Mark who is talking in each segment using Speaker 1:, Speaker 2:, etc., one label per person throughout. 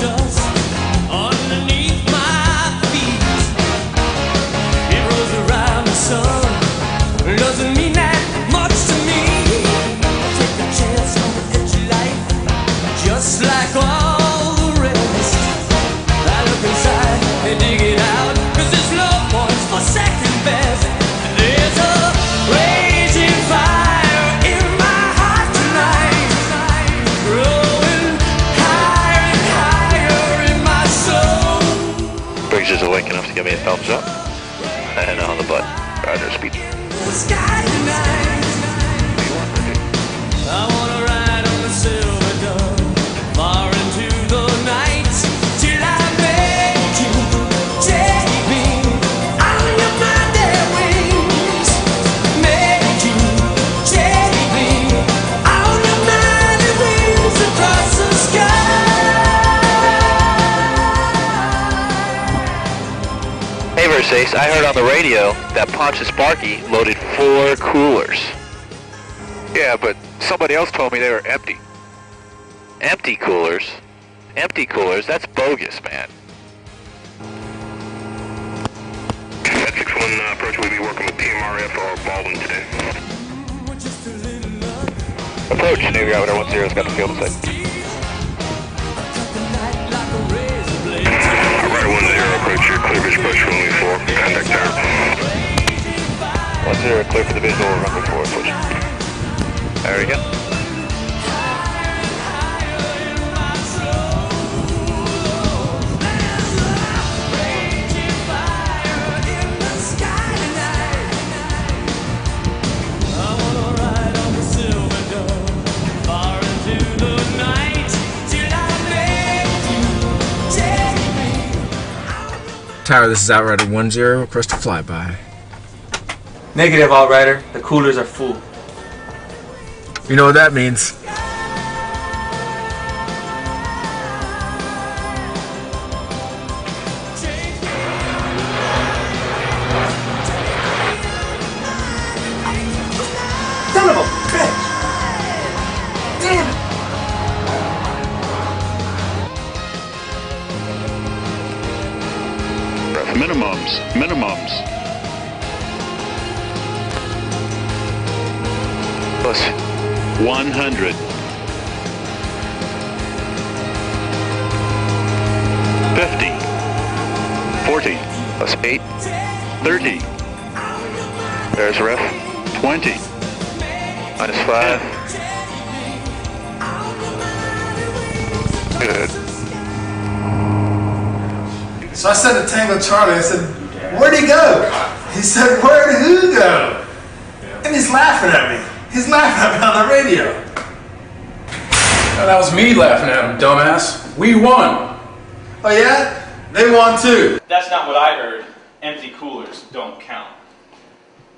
Speaker 1: dust
Speaker 2: Is awake enough to give me a thumbs up. And on the butt. Roger, speed. Versace, I heard on the radio that and Sparky loaded four coolers.
Speaker 3: Yeah, but somebody else told me they were empty.
Speaker 2: Empty coolers? Empty coolers? That's bogus, man.
Speaker 4: At 61 uh, approach, we'll be working with PMRF or Baldwin today.
Speaker 2: Approach, New Graviter 10's got the field.
Speaker 4: Rider 10, approach your clear approach runway
Speaker 2: clear for the visual, runway 4, push. There we go.
Speaker 5: Tower, this is Outrider 1 0, request to flyby.
Speaker 6: Negative, Outrider. The coolers are full.
Speaker 5: You know what that means.
Speaker 6: Son of a bitch! Damn!
Speaker 4: Minimums. Minimums. 100. 50. 40.
Speaker 2: Plus 8.
Speaker 4: 30.
Speaker 2: There's ref.
Speaker 4: 20.
Speaker 2: Minus 5.
Speaker 4: Good.
Speaker 7: So I said to Tango Charlie, I said, where'd he go? He said, where'd who go? And he's laughing at me. He's laughing at me on the radio.
Speaker 8: Oh, that was me laughing at him, dumbass. We won.
Speaker 7: Oh yeah? They won too.
Speaker 9: That's not what I heard. Empty coolers don't count.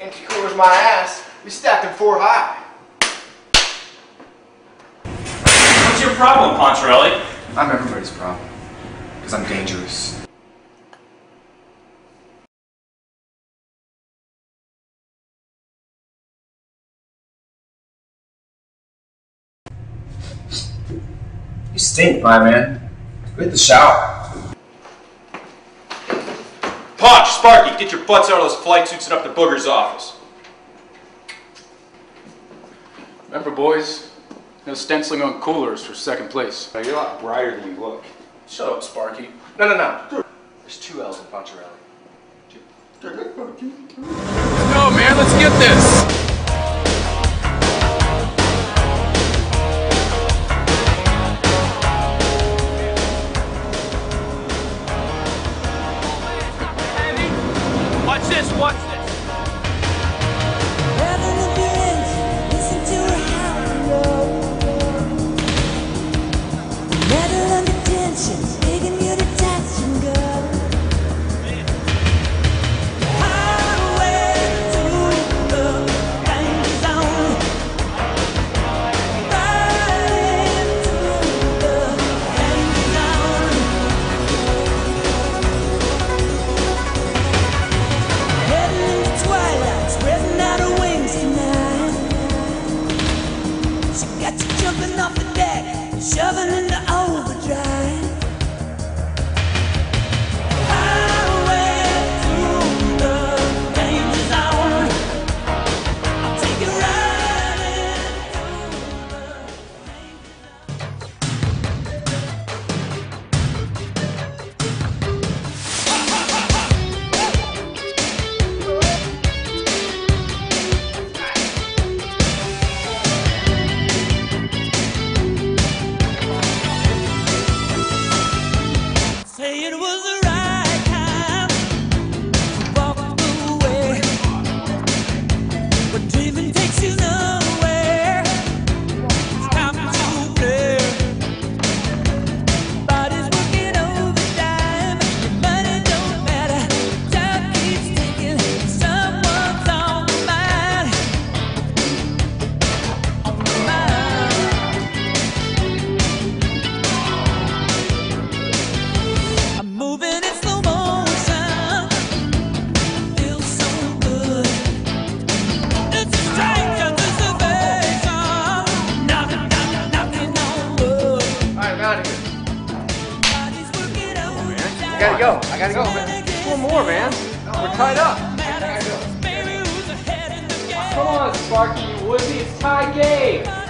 Speaker 10: Empty coolers my ass. We stacked them four high.
Speaker 9: What's your problem, Poncherelli?
Speaker 6: I'm everybody's problem. Because I'm dangerous. Stink, my man. Go hit the shower.
Speaker 9: Ponch, Sparky, get your butts out of those flight suits and up to Booger's office.
Speaker 8: Remember, boys, no stenciling on coolers for second place.
Speaker 10: You're a lot brighter than you look.
Speaker 8: Shut up, Sparky.
Speaker 10: No, no, no. There's two L's in Poncherelli.
Speaker 8: No, man, let's get this.
Speaker 10: Gotta go. I gotta go. man. One more, man. We're tied up.
Speaker 11: Come on, Sparky, be. It's tie game.